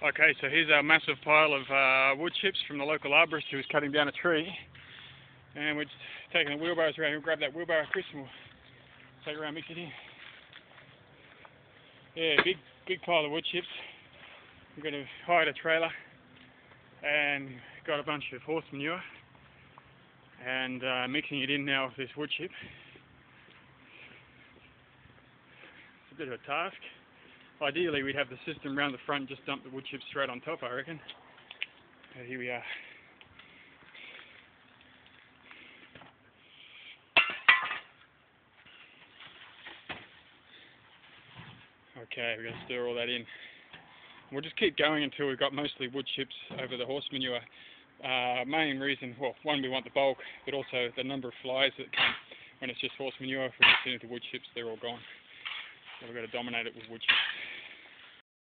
Okay, so here's our massive pile of uh, wood chips from the local arborist who was cutting down a tree. And we're just taking the wheelbarrows around. We'll grab that wheelbarrow, Chris, and we'll take it around, mix it in. Yeah, big, big pile of wood chips. We're going to hire a trailer and got a bunch of horse manure and uh, mixing it in now with this wood chip. It's a bit of a task. Ideally, we'd have the system around the front and just dump the wood chips straight on top, I reckon. Here we are. Okay, we're going to stir all that in. We'll just keep going until we've got mostly wood chips over the horse manure. Uh, main reason, well, one, we want the bulk, but also the number of flies that come when it's just horse manure. If we get into wood chips, they're all gone. So we've got to dominate it with wood chips.